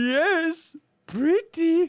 Yes, pretty.